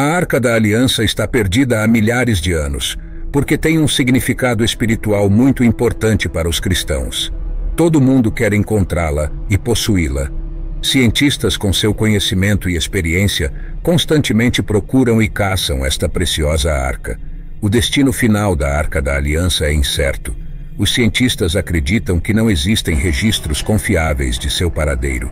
A Arca da Aliança está perdida há milhares de anos, porque tem um significado espiritual muito importante para os cristãos. Todo mundo quer encontrá-la e possuí-la. Cientistas com seu conhecimento e experiência constantemente procuram e caçam esta preciosa arca. O destino final da Arca da Aliança é incerto. Os cientistas acreditam que não existem registros confiáveis de seu paradeiro.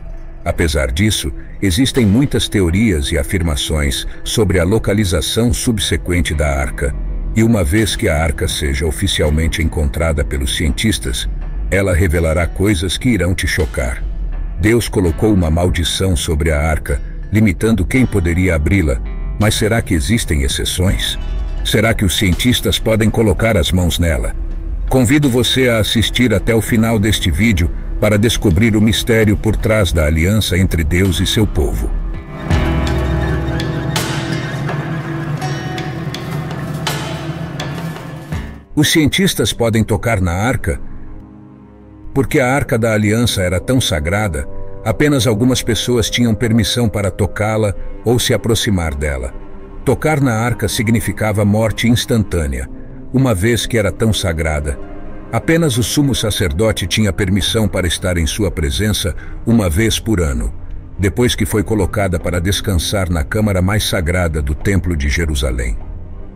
Apesar disso, existem muitas teorias e afirmações sobre a localização subsequente da arca, e uma vez que a arca seja oficialmente encontrada pelos cientistas, ela revelará coisas que irão te chocar. Deus colocou uma maldição sobre a arca, limitando quem poderia abri-la, mas será que existem exceções? Será que os cientistas podem colocar as mãos nela? Convido você a assistir até o final deste vídeo para descobrir o mistério por trás da aliança entre Deus e seu povo. Os cientistas podem tocar na arca porque a arca da aliança era tão sagrada, apenas algumas pessoas tinham permissão para tocá-la ou se aproximar dela. Tocar na arca significava morte instantânea, uma vez que era tão sagrada. Apenas o sumo sacerdote tinha permissão para estar em sua presença uma vez por ano, depois que foi colocada para descansar na câmara mais sagrada do Templo de Jerusalém.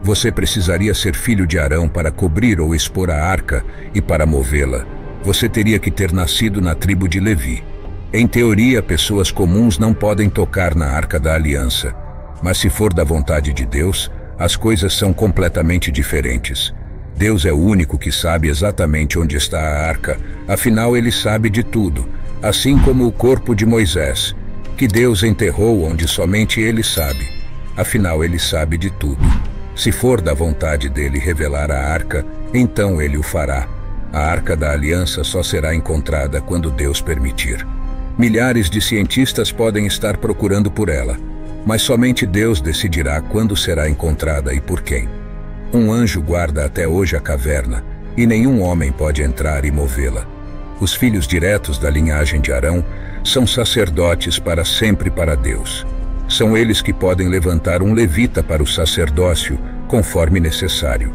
Você precisaria ser filho de Arão para cobrir ou expor a arca e para movê-la. Você teria que ter nascido na tribo de Levi. Em teoria, pessoas comuns não podem tocar na arca da aliança, mas se for da vontade de Deus, as coisas são completamente diferentes. Deus é o único que sabe exatamente onde está a arca, afinal ele sabe de tudo, assim como o corpo de Moisés, que Deus enterrou onde somente ele sabe. Afinal ele sabe de tudo. Se for da vontade dele revelar a arca, então ele o fará. A arca da aliança só será encontrada quando Deus permitir. Milhares de cientistas podem estar procurando por ela, mas somente Deus decidirá quando será encontrada e por quem. Um anjo guarda até hoje a caverna, e nenhum homem pode entrar e movê-la. Os filhos diretos da linhagem de Arão são sacerdotes para sempre para Deus. São eles que podem levantar um levita para o sacerdócio, conforme necessário.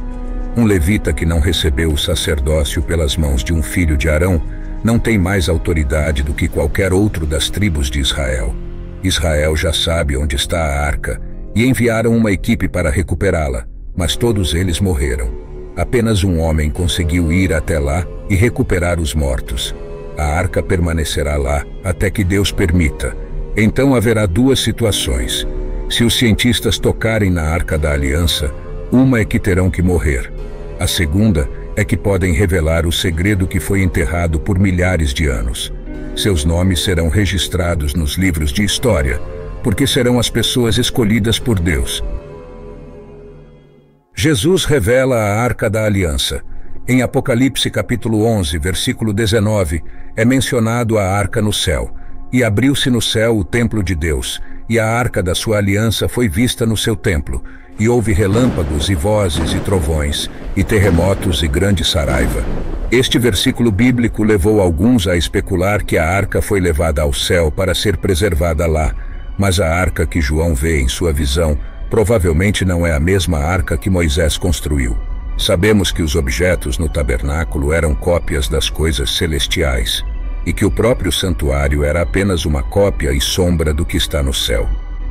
Um levita que não recebeu o sacerdócio pelas mãos de um filho de Arão não tem mais autoridade do que qualquer outro das tribos de Israel. Israel já sabe onde está a arca e enviaram uma equipe para recuperá-la mas todos eles morreram. Apenas um homem conseguiu ir até lá e recuperar os mortos. A arca permanecerá lá até que Deus permita. Então haverá duas situações. Se os cientistas tocarem na arca da aliança, uma é que terão que morrer. A segunda é que podem revelar o segredo que foi enterrado por milhares de anos. Seus nomes serão registrados nos livros de história, porque serão as pessoas escolhidas por Deus Jesus revela a Arca da Aliança. Em Apocalipse capítulo 11, versículo 19, é mencionado a arca no céu. E abriu-se no céu o templo de Deus, e a arca da sua aliança foi vista no seu templo. E houve relâmpagos e vozes e trovões, e terremotos e grande saraiva. Este versículo bíblico levou alguns a especular que a arca foi levada ao céu para ser preservada lá, mas a arca que João vê em sua visão Provavelmente não é a mesma arca que Moisés construiu. Sabemos que os objetos no tabernáculo eram cópias das coisas celestiais e que o próprio santuário era apenas uma cópia e sombra do que está no céu.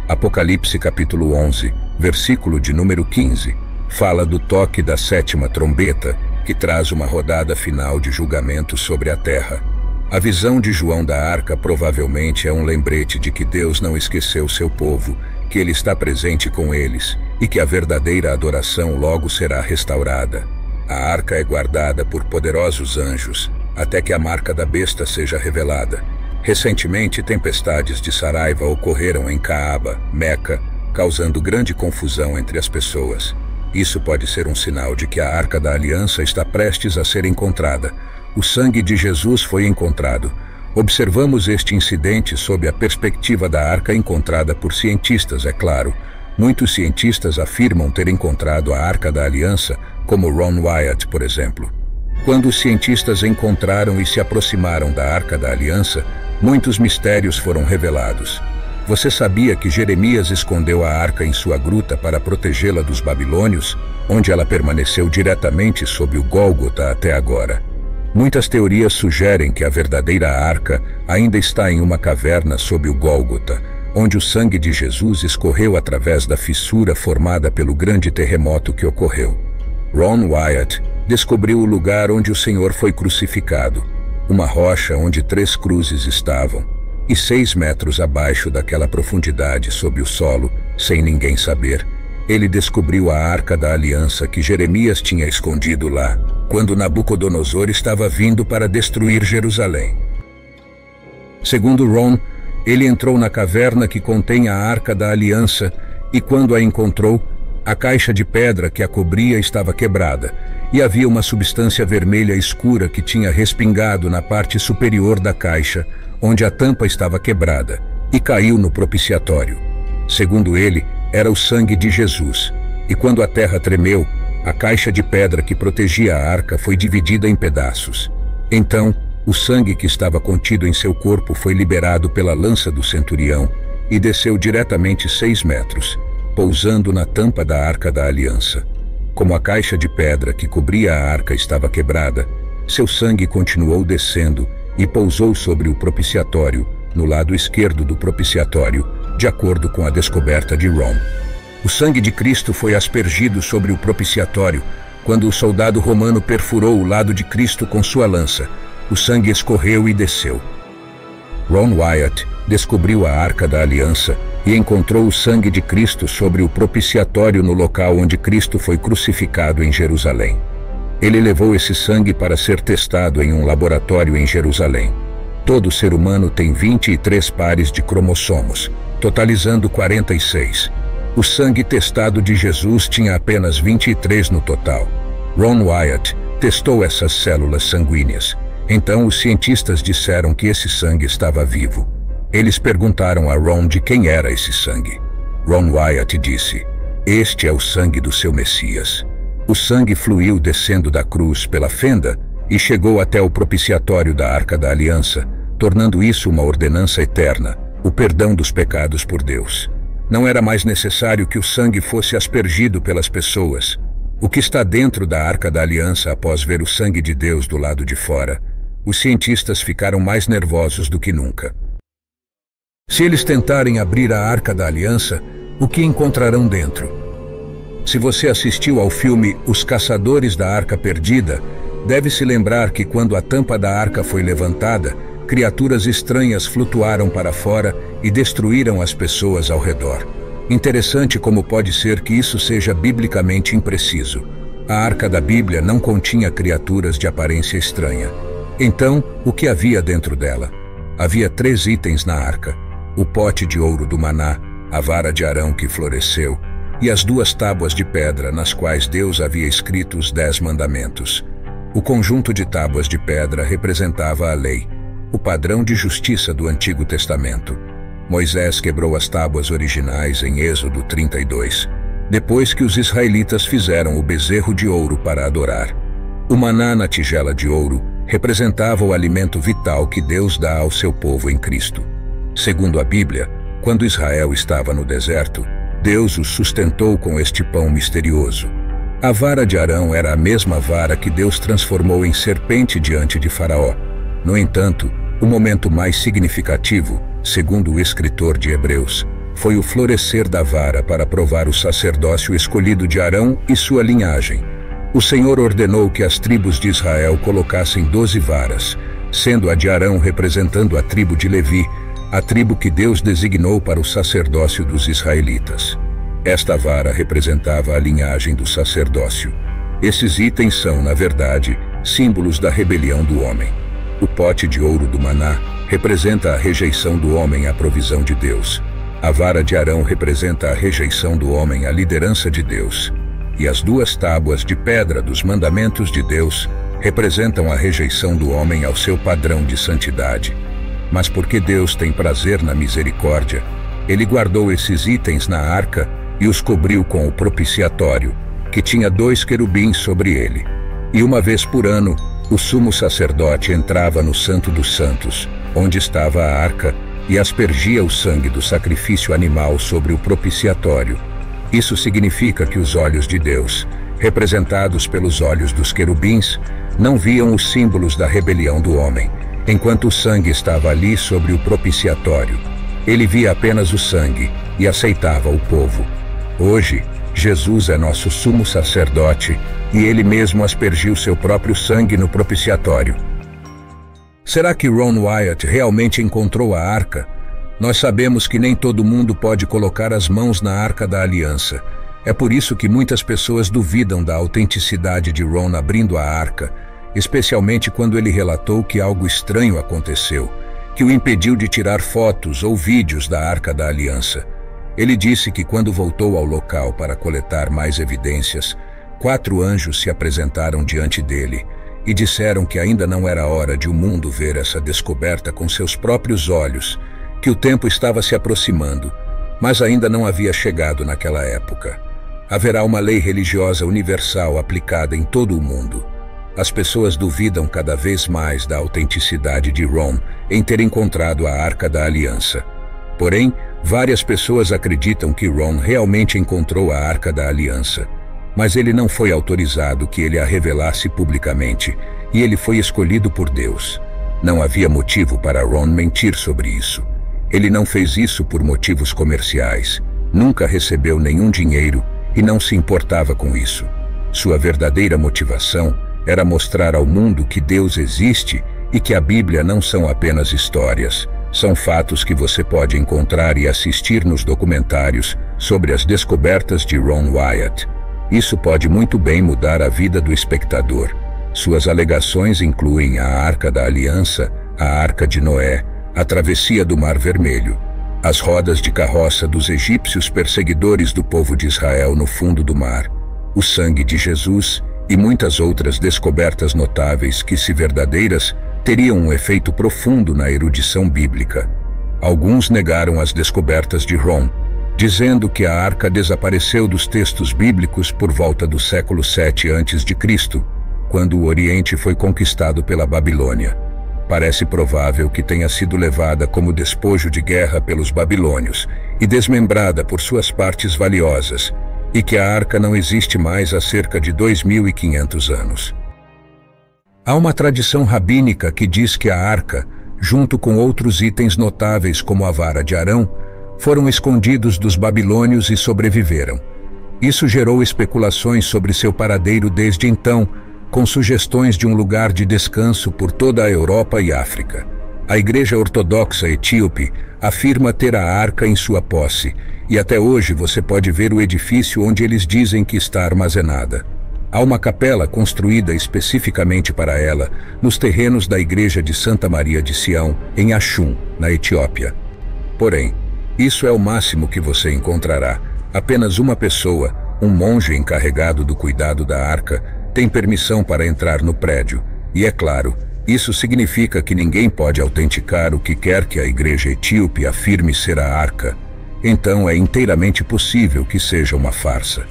Apocalipse capítulo 11, versículo de número 15, fala do toque da sétima trombeta, que traz uma rodada final de julgamento sobre a terra. A visão de João da arca provavelmente é um lembrete de que Deus não esqueceu seu povo que ele está presente com eles e que a verdadeira adoração logo será restaurada. A arca é guardada por poderosos anjos até que a marca da besta seja revelada. Recentemente, tempestades de Saraiva ocorreram em Caaba, Meca, causando grande confusão entre as pessoas. Isso pode ser um sinal de que a arca da aliança está prestes a ser encontrada. O sangue de Jesus foi encontrado Observamos este incidente sob a perspectiva da arca encontrada por cientistas, é claro. Muitos cientistas afirmam ter encontrado a Arca da Aliança, como Ron Wyatt, por exemplo. Quando os cientistas encontraram e se aproximaram da Arca da Aliança, muitos mistérios foram revelados. Você sabia que Jeremias escondeu a arca em sua gruta para protegê-la dos babilônios, onde ela permaneceu diretamente sob o Gólgota até agora? Muitas teorias sugerem que a verdadeira arca ainda está em uma caverna sob o Gólgota, onde o sangue de Jesus escorreu através da fissura formada pelo grande terremoto que ocorreu. Ron Wyatt descobriu o lugar onde o Senhor foi crucificado, uma rocha onde três cruzes estavam e seis metros abaixo daquela profundidade sob o solo, sem ninguém saber, ele descobriu a arca da aliança que Jeremias tinha escondido lá, quando Nabucodonosor estava vindo para destruir Jerusalém. Segundo Ron, ele entrou na caverna que contém a arca da aliança e, quando a encontrou, a caixa de pedra que a cobria estava quebrada e havia uma substância vermelha escura que tinha respingado na parte superior da caixa, onde a tampa estava quebrada, e caiu no propiciatório. Segundo ele, era o sangue de Jesus. E quando a terra tremeu, a caixa de pedra que protegia a arca foi dividida em pedaços. Então, o sangue que estava contido em seu corpo foi liberado pela lança do centurião e desceu diretamente seis metros, pousando na tampa da arca da aliança. Como a caixa de pedra que cobria a arca estava quebrada, seu sangue continuou descendo e pousou sobre o propiciatório, no lado esquerdo do propiciatório, de acordo com a descoberta de Rom. O sangue de Cristo foi aspergido sobre o propiciatório quando o soldado romano perfurou o lado de Cristo com sua lança. O sangue escorreu e desceu. Ron Wyatt descobriu a Arca da Aliança e encontrou o sangue de Cristo sobre o propiciatório no local onde Cristo foi crucificado em Jerusalém. Ele levou esse sangue para ser testado em um laboratório em Jerusalém. Todo ser humano tem 23 pares de cromossomos, totalizando 46. O sangue testado de Jesus tinha apenas 23 no total. Ron Wyatt testou essas células sanguíneas. Então os cientistas disseram que esse sangue estava vivo. Eles perguntaram a Ron de quem era esse sangue. Ron Wyatt disse: Este é o sangue do seu Messias. O sangue fluiu descendo da cruz pela fenda e chegou até o propiciatório da Arca da Aliança, tornando isso uma ordenança eterna, o perdão dos pecados por Deus. Não era mais necessário que o sangue fosse aspergido pelas pessoas. O que está dentro da Arca da Aliança após ver o sangue de Deus do lado de fora, os cientistas ficaram mais nervosos do que nunca. Se eles tentarem abrir a Arca da Aliança, o que encontrarão dentro? Se você assistiu ao filme Os Caçadores da Arca Perdida, deve se lembrar que quando a tampa da arca foi levantada, criaturas estranhas flutuaram para fora e destruíram as pessoas ao redor. Interessante como pode ser que isso seja biblicamente impreciso. A arca da Bíblia não continha criaturas de aparência estranha. Então, o que havia dentro dela? Havia três itens na arca: o pote de ouro do maná, a vara de Arão que floresceu, e as duas tábuas de pedra nas quais Deus havia escrito os dez mandamentos. O conjunto de tábuas de pedra representava a lei, o padrão de justiça do Antigo Testamento. Moisés quebrou as tábuas originais em Êxodo 32, depois que os israelitas fizeram o bezerro de ouro para adorar. O maná na tigela de ouro representava o alimento vital que Deus dá ao seu povo em Cristo. Segundo a Bíblia, quando Israel estava no deserto, Deus os sustentou com este pão misterioso. A vara de Arão era a mesma vara que Deus transformou em serpente diante de Faraó. No entanto, o momento mais significativo, segundo o escritor de Hebreus, foi o florescer da vara para provar o sacerdócio escolhido de Arão e sua linhagem. O Senhor ordenou que as tribos de Israel colocassem doze varas, sendo a de Arão representando a tribo de Levi, a tribo que Deus designou para o sacerdócio dos israelitas. Esta vara representava a linhagem do sacerdócio. Esses itens são, na verdade, símbolos da rebelião do homem. O pote de ouro do maná representa a rejeição do homem à provisão de Deus. A vara de Arão representa a rejeição do homem à liderança de Deus. E as duas tábuas de pedra dos mandamentos de Deus representam a rejeição do homem ao seu padrão de santidade mas porque Deus tem prazer na misericórdia, ele guardou esses itens na arca e os cobriu com o propiciatório, que tinha dois querubins sobre ele. E uma vez por ano, o sumo sacerdote entrava no Santo dos Santos, onde estava a arca, e aspergia o sangue do sacrifício animal sobre o propiciatório. Isso significa que os olhos de Deus, representados pelos olhos dos querubins, não viam os símbolos da rebelião do homem, enquanto o sangue estava ali sobre o propiciatório. Ele via apenas o sangue e aceitava o povo. Hoje, Jesus é nosso sumo sacerdote e ele mesmo aspergiu seu próprio sangue no propiciatório. Será que Ron Wyatt realmente encontrou a arca? Nós sabemos que nem todo mundo pode colocar as mãos na arca da aliança. É por isso que muitas pessoas duvidam da autenticidade de Ron abrindo a arca, especialmente quando ele relatou que algo estranho aconteceu, que o impediu de tirar fotos ou vídeos da arca da aliança. Ele disse que quando voltou ao local para coletar mais evidências, quatro anjos se apresentaram diante dele e disseram que ainda não era hora de o mundo ver essa descoberta com seus próprios olhos, que o tempo estava se aproximando, mas ainda não havia chegado naquela época. Haverá uma lei religiosa universal aplicada em todo o mundo. As pessoas duvidam cada vez mais da autenticidade de Ron em ter encontrado a Arca da Aliança. Porém, várias pessoas acreditam que Ron realmente encontrou a Arca da Aliança. Mas ele não foi autorizado que ele a revelasse publicamente, e ele foi escolhido por Deus. Não havia motivo para Ron mentir sobre isso. Ele não fez isso por motivos comerciais, nunca recebeu nenhum dinheiro e não se importava com isso. Sua verdadeira motivação era mostrar ao mundo que Deus existe e que a Bíblia não são apenas histórias, são fatos que você pode encontrar e assistir nos documentários sobre as descobertas de Ron Wyatt. Isso pode muito bem mudar a vida do espectador. Suas alegações incluem a Arca da Aliança, a Arca de Noé, a travessia do Mar Vermelho, as rodas de carroça dos egípcios perseguidores do povo de Israel no fundo do mar, o sangue de Jesus e muitas outras descobertas notáveis que, se verdadeiras, teriam um efeito profundo na erudição bíblica. Alguns negaram as descobertas de Rom, dizendo que a arca desapareceu dos textos bíblicos por volta do século 7 a.C., quando o Oriente foi conquistado pela Babilônia. Parece provável que tenha sido levada como despojo de guerra pelos babilônios e desmembrada por suas partes valiosas, e que a arca não existe mais há cerca de 2.500 anos. Há uma tradição rabínica que diz que a arca, junto com outros itens notáveis como a vara de Arão, foram escondidos dos babilônios e sobreviveram. Isso gerou especulações sobre seu paradeiro desde então, com sugestões de um lugar de descanso por toda a Europa e África. A Igreja Ortodoxa Etíope afirma ter a arca em sua posse, e até hoje você pode ver o edifício onde eles dizem que está armazenada. Há uma capela construída especificamente para ela nos terrenos da igreja de Santa Maria de Sião, em Axum, na Etiópia. Porém, isso é o máximo que você encontrará. Apenas uma pessoa, um monge encarregado do cuidado da arca, tem permissão para entrar no prédio. E é claro, isso significa que ninguém pode autenticar o que quer que a igreja etíope afirme ser a arca. Então é inteiramente possível que seja uma farsa.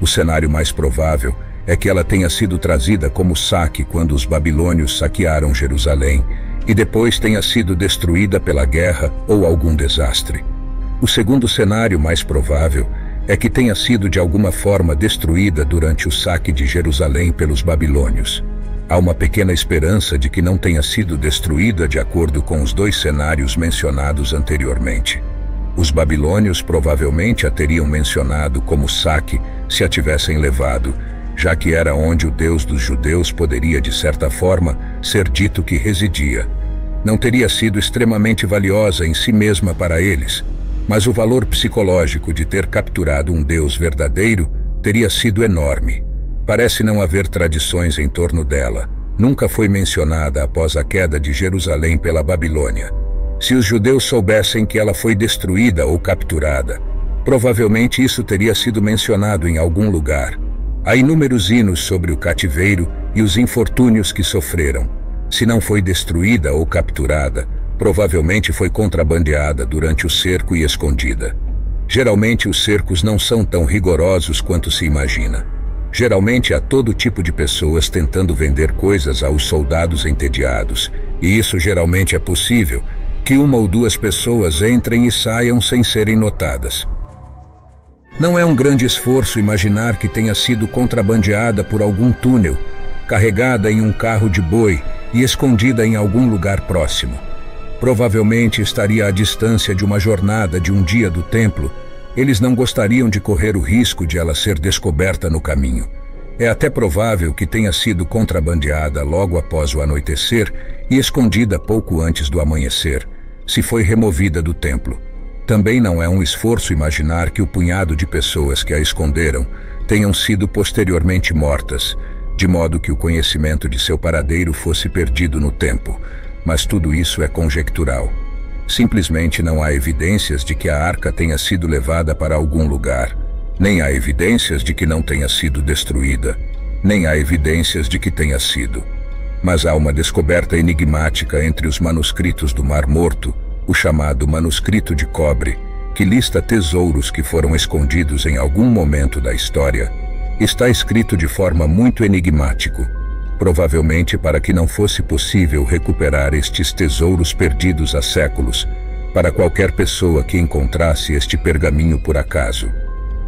O cenário mais provável é que ela tenha sido trazida como saque quando os babilônios saquearam Jerusalém e depois tenha sido destruída pela guerra ou algum desastre. O segundo cenário mais provável é que tenha sido de alguma forma destruída durante o saque de Jerusalém pelos babilônios. Há uma pequena esperança de que não tenha sido destruída de acordo com os dois cenários mencionados anteriormente. Os babilônios provavelmente a teriam mencionado como saque se a tivessem levado, já que era onde o Deus dos judeus poderia, de certa forma, ser dito que residia. Não teria sido extremamente valiosa em si mesma para eles, mas o valor psicológico de ter capturado um Deus verdadeiro teria sido enorme. Parece não haver tradições em torno dela. Nunca foi mencionada após a queda de Jerusalém pela Babilônia. Se os judeus soubessem que ela foi destruída ou capturada, provavelmente isso teria sido mencionado em algum lugar, Há inúmeros hinos sobre o cativeiro e os infortúnios que sofreram. Se não foi destruída ou capturada, provavelmente foi contrabandeada durante o cerco e escondida. Geralmente os cercos não são tão rigorosos quanto se imagina. Geralmente há todo tipo de pessoas tentando vender coisas aos soldados entediados, e isso geralmente é possível, que uma ou duas pessoas entrem e saiam sem serem notadas. Não é um grande esforço imaginar que tenha sido contrabandeada por algum túnel, carregada em um carro de boi e escondida em algum lugar próximo. Provavelmente estaria à distância de uma jornada de um dia do templo. Eles não gostariam de correr o risco de ela ser descoberta no caminho. É até provável que tenha sido contrabandeada logo após o anoitecer e escondida pouco antes do amanhecer, se foi removida do templo. Também não é um esforço imaginar que o punhado de pessoas que a esconderam tenham sido posteriormente mortas, de modo que o conhecimento de seu paradeiro fosse perdido no tempo. Mas tudo isso é conjectural. Simplesmente não há evidências de que a arca tenha sido levada para algum lugar. Nem há evidências de que não tenha sido destruída. Nem há evidências de que tenha sido. Mas há uma descoberta enigmática entre os manuscritos do Mar Morto, o chamado Manuscrito de Cobre, que lista tesouros que foram escondidos em algum momento da história, está escrito de forma muito enigmático, provavelmente para que não fosse possível recuperar estes tesouros perdidos há séculos, para qualquer pessoa que encontrasse este pergaminho por acaso.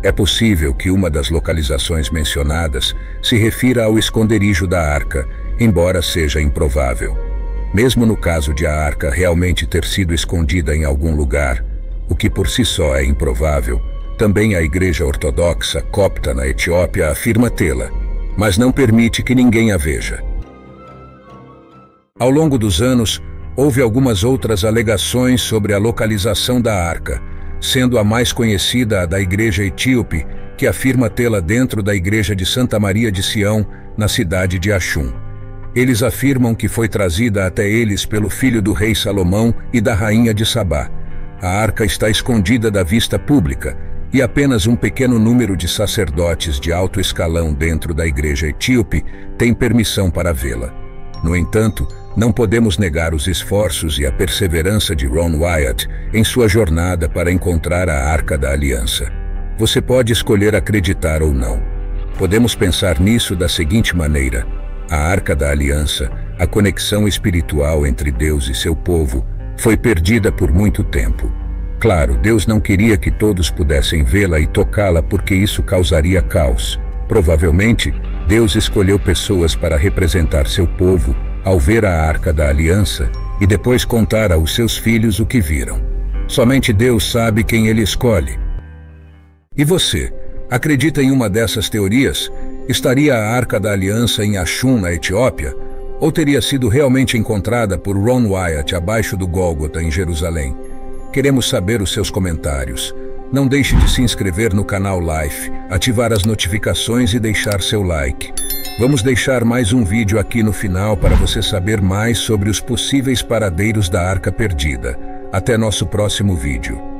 É possível que uma das localizações mencionadas se refira ao esconderijo da arca, embora seja improvável. Mesmo no caso de a arca realmente ter sido escondida em algum lugar, o que por si só é improvável, também a Igreja Ortodoxa copta na Etiópia afirma tê-la, mas não permite que ninguém a veja. Ao longo dos anos, houve algumas outras alegações sobre a localização da arca, sendo a mais conhecida a da Igreja Etíope, que afirma tê-la dentro da Igreja de Santa Maria de Sião, na cidade de Axum. Eles afirmam que foi trazida até eles pelo filho do rei Salomão e da rainha de Sabá. A arca está escondida da vista pública e apenas um pequeno número de sacerdotes de alto escalão dentro da igreja etíope tem permissão para vê-la. No entanto, não podemos negar os esforços e a perseverança de Ron Wyatt em sua jornada para encontrar a Arca da Aliança. Você pode escolher acreditar ou não. Podemos pensar nisso da seguinte maneira: a Arca da Aliança, a conexão espiritual entre Deus e seu povo, foi perdida por muito tempo. Claro, Deus não queria que todos pudessem vê-la e tocá-la porque isso causaria caos. Provavelmente, Deus escolheu pessoas para representar seu povo ao ver a arca da aliança e depois contar aos seus filhos o que viram. Somente Deus sabe quem ele escolhe. E você, acredita em uma dessas teorias? Estaria a arca da aliança em Ashun, na Etiópia? Ou teria sido realmente encontrada por Ron Wyatt abaixo do Gólgota, em Jerusalém? Queremos saber os seus comentários. Não deixe de se inscrever no canal Life, ativar as notificações e deixar seu like. Vamos deixar mais um vídeo aqui no final para você saber mais sobre os possíveis paradeiros da Arca Perdida. Até nosso próximo vídeo.